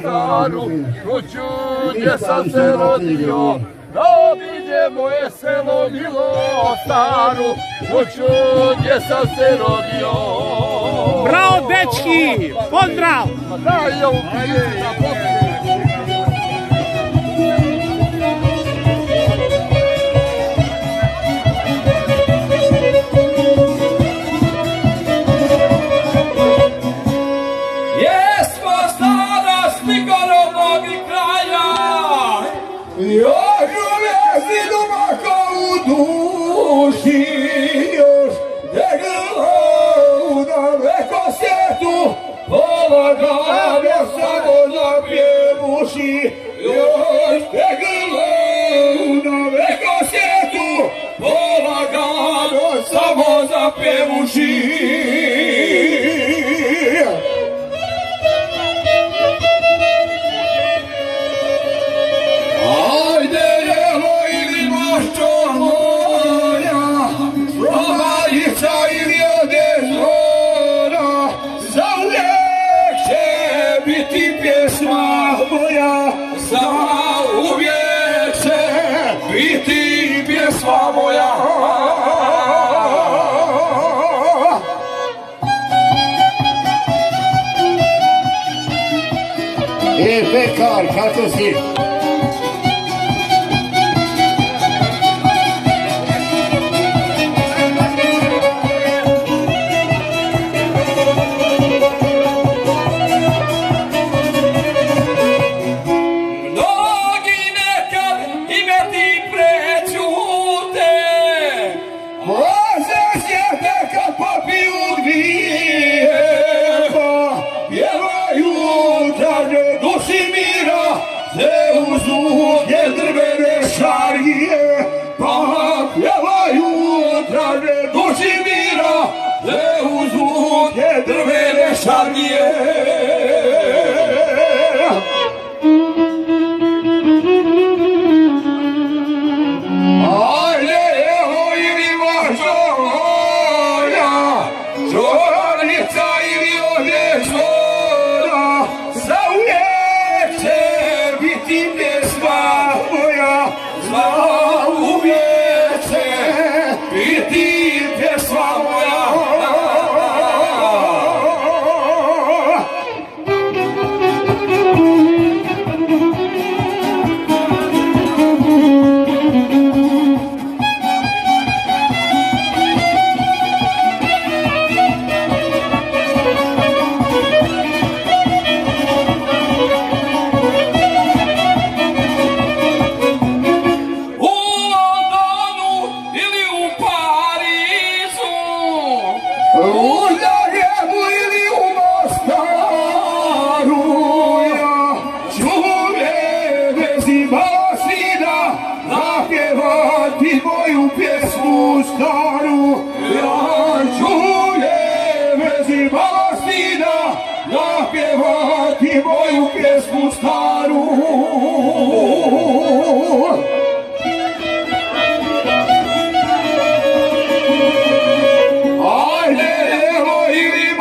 staru, kuću gdje sam se rodio, da obiđe moje selo milo staru, kuću gdje sam se rodio. Bravo, dečki! Pozdrav! Pjesmu da poslije. Uvijek si duboko u duši, još deglo na veko svijetu, polagano samo za pjevuši, još deglo na veko svijetu, polagano samo za Kısma boya. Efekar Kartosil Zeusu gelir beni şariye. Pahat yavayu tane doşi mira. Zeusu gelir beni şariye. Zornica ili odjećo staru. Ja ću bez basida napjevati moju pjesmu staru. Evo ili